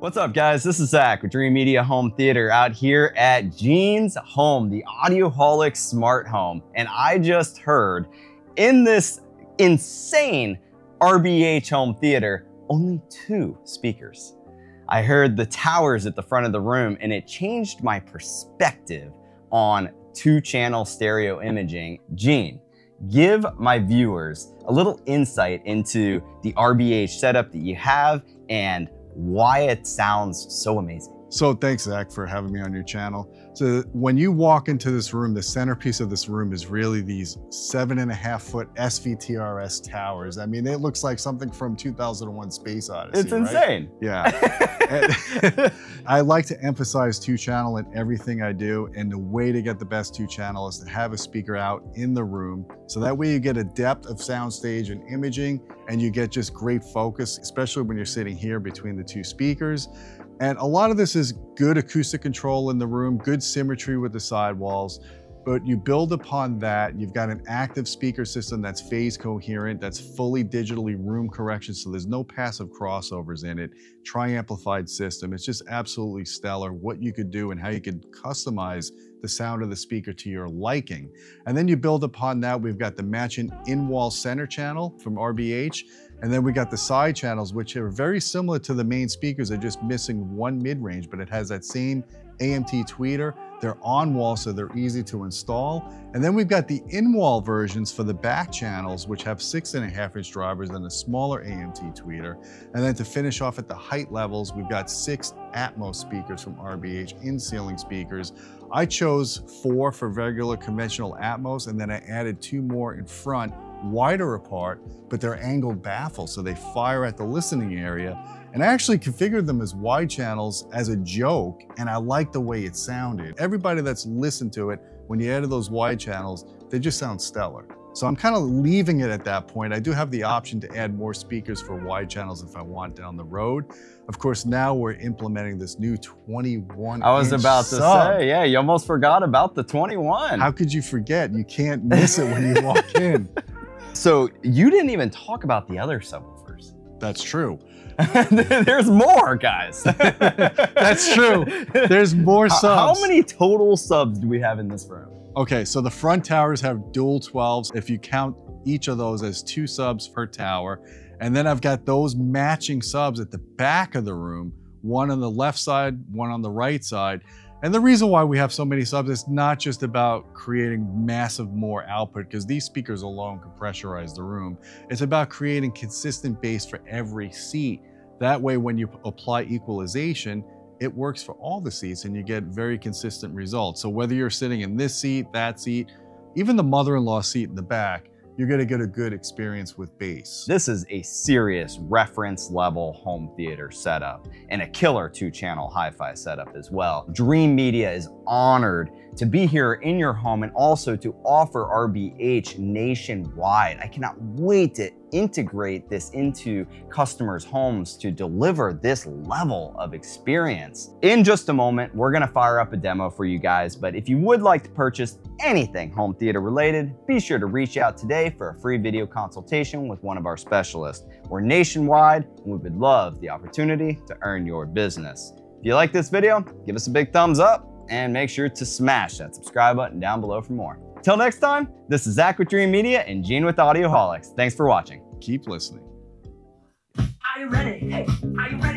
What's up, guys? This is Zach with Dreamedia Home Theater out here at Gene's Home, the Audioholic Smart Home. And I just heard in this insane RBH home theater, only two speakers. I heard the towers at the front of the room and it changed my perspective on two channel stereo imaging. Gene, give my viewers a little insight into the RBH setup that you have and why it sounds so amazing. So thanks, Zach, for having me on your channel. So when you walk into this room, the centerpiece of this room is really these seven and a half foot SVTRS towers. I mean, it looks like something from 2001 Space Odyssey. It's right? insane. Yeah. I like to emphasize two channel in everything I do. And the way to get the best two channel is to have a speaker out in the room. So that way you get a depth of soundstage and imaging and you get just great focus, especially when you're sitting here between the two speakers. And a lot of this is good acoustic control in the room, good symmetry with the sidewalls, but you build upon that. You've got an active speaker system that's phase coherent, that's fully digitally room correction, so there's no passive crossovers in it. Tri-amplified system. It's just absolutely stellar what you could do and how you could customize the sound of the speaker to your liking. And then you build upon that. We've got the matching in-wall center channel from RBH. And then we got the side channels, which are very similar to the main speakers. They're just missing one mid-range, but it has that same AMT tweeter. They're on wall, so they're easy to install. And then we've got the in-wall versions for the back channels, which have six and a half inch drivers and a smaller AMT tweeter. And then to finish off at the height levels, we've got six Atmos speakers from RBH in ceiling speakers. I chose four for regular conventional Atmos, and then I added two more in front wider apart, but they're angled baffles, so they fire at the listening area. And I actually configured them as wide channels as a joke, and I like the way it sounded. Everybody that's listened to it, when you added those wide channels, they just sound stellar. So I'm kind of leaving it at that point. I do have the option to add more speakers for wide channels if I want down the road. Of course, now we're implementing this new 21 I was about to sub. say, yeah, you almost forgot about the 21. How could you forget? You can't miss it when you walk in. So you didn't even talk about the other subwoofers. That's true. There's more, guys. That's true. There's more subs. How many total subs do we have in this room? Okay, so the front towers have dual 12s. If you count each of those as two subs per tower. And then I've got those matching subs at the back of the room, one on the left side, one on the right side. And the reason why we have so many subs is not just about creating massive more output, because these speakers alone can pressurize the room. It's about creating consistent bass for every seat. That way, when you apply equalization, it works for all the seats and you get very consistent results. So whether you're sitting in this seat, that seat, even the mother-in-law seat in the back, you're gonna get a good experience with bass. This is a serious reference level home theater setup and a killer two channel hi-fi setup as well. Dreamedia is honored to be here in your home and also to offer RBH nationwide. I cannot wait to integrate this into customers' homes to deliver this level of experience. In just a moment, we're gonna fire up a demo for you guys, but if you would like to purchase anything home theater related, be sure to reach out today for a free video consultation with one of our specialists. We're nationwide and we would love the opportunity to earn your business. If you like this video, give us a big thumbs up and make sure to smash that subscribe button down below for more. Till next time, this is Zach with Dreamedia and Gene with Audioholics. Thanks for watching. Keep listening. Are you ready? Hey, are you ready for this? Are you ready?